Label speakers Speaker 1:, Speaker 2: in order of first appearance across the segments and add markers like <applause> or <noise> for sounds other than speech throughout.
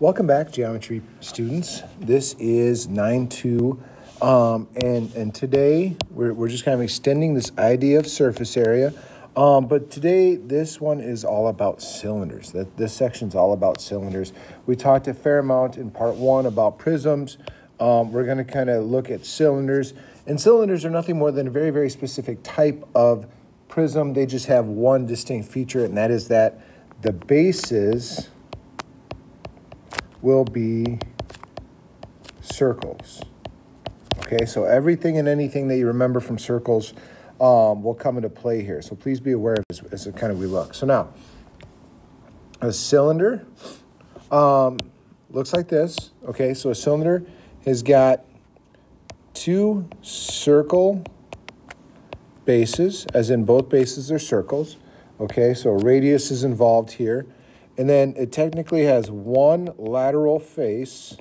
Speaker 1: Welcome back, geometry students. This is 9-2, um, and, and today we're, we're just kind of extending this idea of surface area. Um, but today, this one is all about cylinders. That This section's all about cylinders. We talked a fair amount in part one about prisms. Um, we're going to kind of look at cylinders. And cylinders are nothing more than a very, very specific type of prism. They just have one distinct feature, and that is that the bases will be circles. Okay, so everything and anything that you remember from circles um, will come into play here. So please be aware of as, as kind of we look. So now, a cylinder um, looks like this. Okay, so a cylinder has got two circle bases, as in both bases are circles. Okay, so radius is involved here. And then it technically has one lateral face.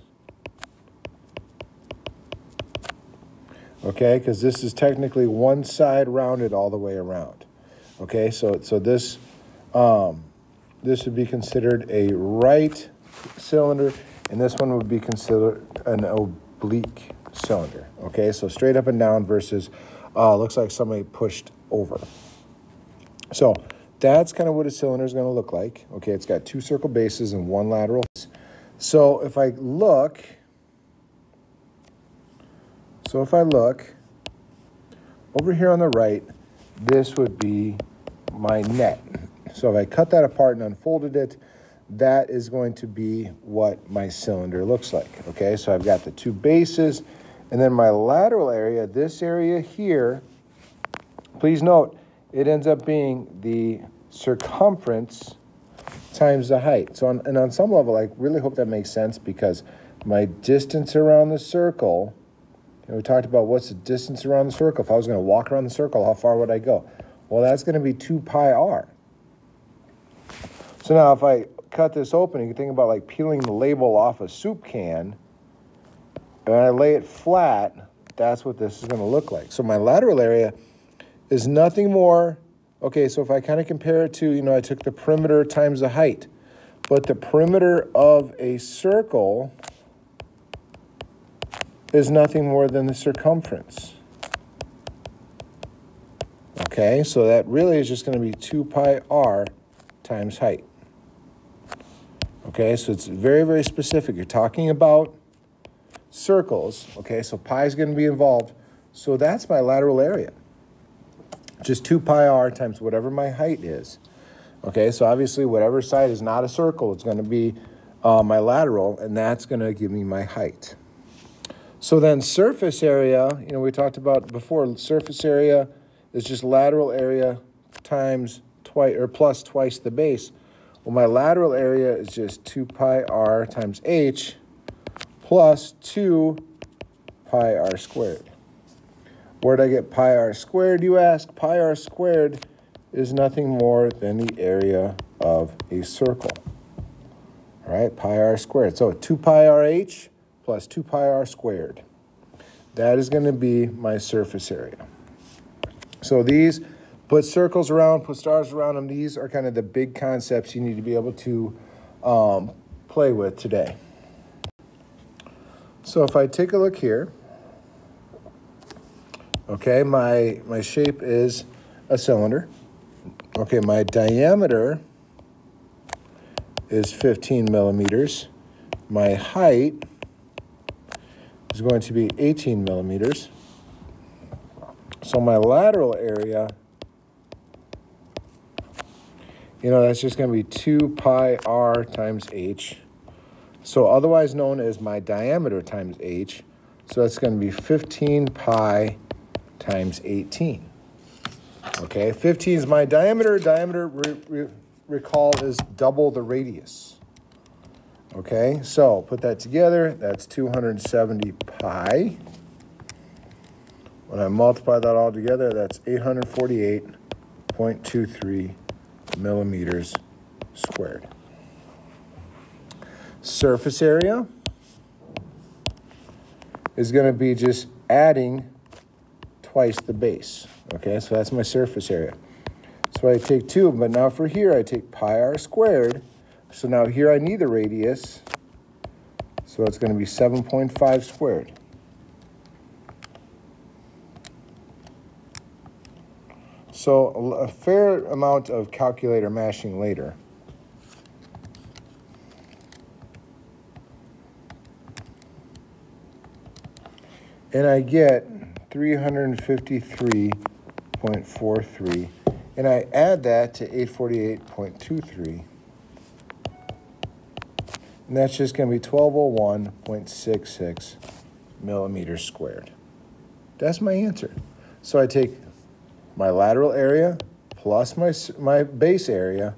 Speaker 1: Okay, because this is technically one side rounded all the way around. Okay, so so this um, this would be considered a right cylinder, and this one would be considered an oblique cylinder. Okay, so straight up and down versus uh, looks like somebody pushed over. So that's kind of what a cylinder is going to look like. Okay, it's got two circle bases and one lateral. So if I look, so if I look over here on the right, this would be my net. So if I cut that apart and unfolded it, that is going to be what my cylinder looks like. Okay, so I've got the two bases, and then my lateral area, this area here, please note, it ends up being the circumference times the height. So on, and on some level, I really hope that makes sense because my distance around the circle, know, we talked about what's the distance around the circle. If I was going to walk around the circle, how far would I go? Well, that's going to be 2 pi r. So now if I cut this open, you can think about like peeling the label off a soup can, and I lay it flat, that's what this is going to look like. So my lateral area is nothing more, okay, so if I kind of compare it to, you know, I took the perimeter times the height, but the perimeter of a circle is nothing more than the circumference. Okay, so that really is just going to be 2 pi r times height. Okay, so it's very, very specific. You're talking about circles. Okay, so pi is going to be involved. So that's my lateral area just 2 pi r times whatever my height is. Okay, so obviously whatever side is not a circle, it's going to be uh, my lateral, and that's going to give me my height. So then surface area, you know, we talked about before, surface area is just lateral area times twice or plus twice the base. Well, my lateral area is just 2 pi r times h plus 2 pi r squared. Where'd I get pi r squared, you ask? Pi r squared is nothing more than the area of a circle. All right, pi r squared. So 2 pi rh plus 2 pi r squared. That is going to be my surface area. So these, put circles around, put stars around them. These are kind of the big concepts you need to be able to um, play with today. So if I take a look here, Okay, my, my shape is a cylinder. Okay, my diameter is 15 millimeters. My height is going to be 18 millimeters. So my lateral area, you know, that's just going to be 2 pi r times h. So otherwise known as my diameter times h. So that's going to be 15 pi times 18. Okay, 15 is my diameter. Diameter, re re recall, is double the radius. Okay, so put that together. That's 270 pi. When I multiply that all together, that's 848.23 millimeters squared. Surface area is going to be just adding twice the base. Okay, so that's my surface area. So I take two, but now for here I take pi r squared. So now here I need the radius. So it's going to be 7.5 squared. So a fair amount of calculator mashing later. And I get 353.43. And I add that to 848.23. And that's just going to be 1201.66 millimeters squared. That's my answer. So I take my lateral area plus my, my base area,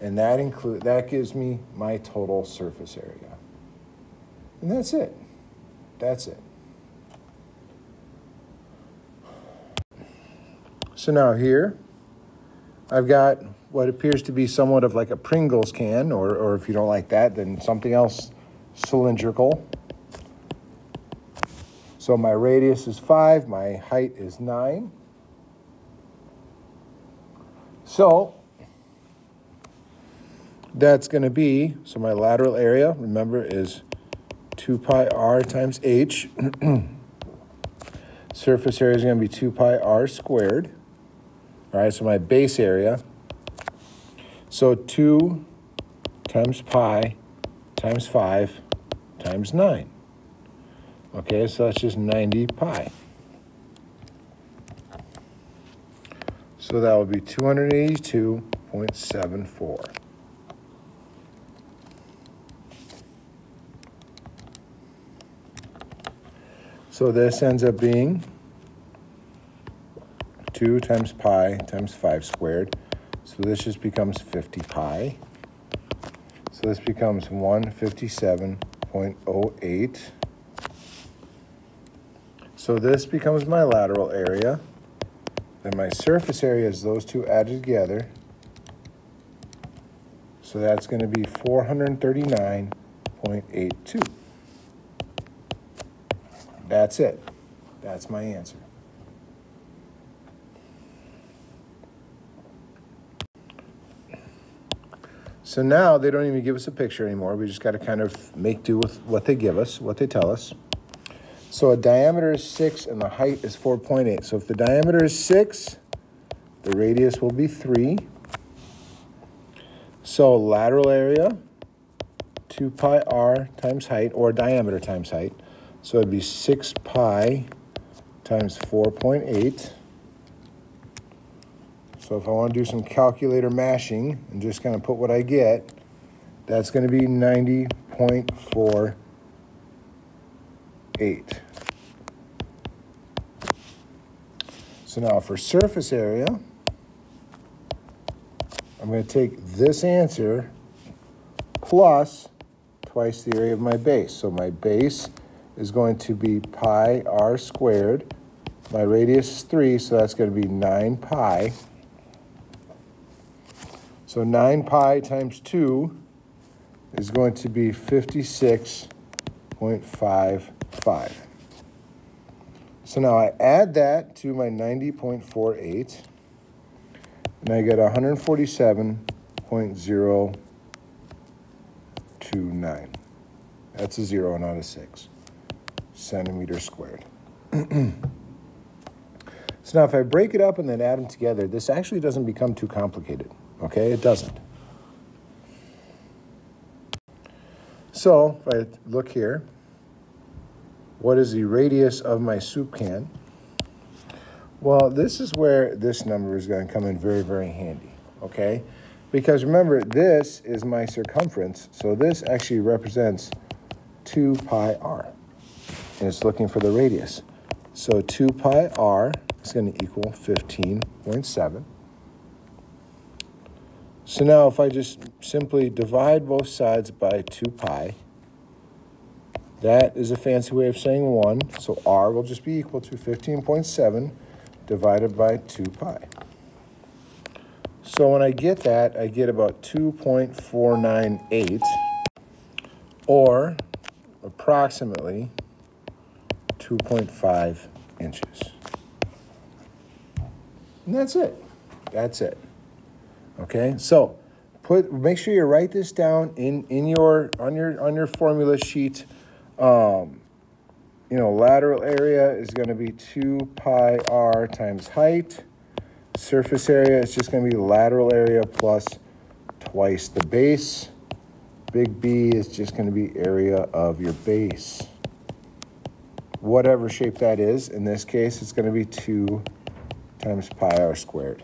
Speaker 1: and that, include, that gives me my total surface area. And that's it. That's it. So now here, I've got what appears to be somewhat of like a Pringles can, or, or if you don't like that, then something else cylindrical. So my radius is 5, my height is 9. So that's going to be, so my lateral area, remember, is 2 pi r times h. <clears throat> Surface area is going to be 2 pi r squared. All right, so my base area. So 2 times pi times 5 times 9. Okay, so that's just 90 pi. So that would be 282.74. So this ends up being 2 times pi times 5 squared. So this just becomes 50 pi. So this becomes 157.08. So this becomes my lateral area. Then my surface area is those two added together. So that's going to be 439.82. That's it. That's my answer. So now they don't even give us a picture anymore. We just got to kind of make do with what they give us, what they tell us. So a diameter is 6 and the height is 4.8. So if the diameter is 6, the radius will be 3. So lateral area, 2 pi r times height, or diameter times height. So it'd be 6 pi times 4.8. So if I want to do some calculator mashing and just kind of put what I get, that's going to be 90.48. So now for surface area, I'm going to take this answer plus twice the area of my base. So my base is going to be pi r squared. My radius is 3, so that's going to be 9 pi so 9 pi times 2 is going to be 56.55. So now I add that to my 90.48, and I get 147.029. That's a zero, not a six. Centimeters squared. <clears throat> so now if I break it up and then add them together, this actually doesn't become too complicated. Okay, it doesn't. So if I look here, what is the radius of my soup can? Well, this is where this number is going to come in very, very handy, okay? Because remember, this is my circumference, so this actually represents 2 pi r, and it's looking for the radius. So 2 pi r is going to equal 15.7. So now if I just simply divide both sides by 2 pi, that is a fancy way of saying 1. So r will just be equal to 15.7 divided by 2 pi. So when I get that, I get about 2.498 or approximately 2.5 inches. And that's it. That's it. Okay, so put make sure you write this down in in your on your on your formula sheet Um, you know, lateral area is going to be 2 pi r times height. Surface area is just going to be lateral area plus twice the base. Big B is just going to be area of your base. Whatever shape that is, in this case, it's going to be 2 times pi r squared.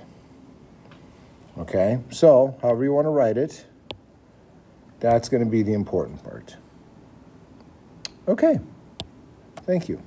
Speaker 1: Okay, so however you want to write it, that's going to be the important part. Okay, thank you.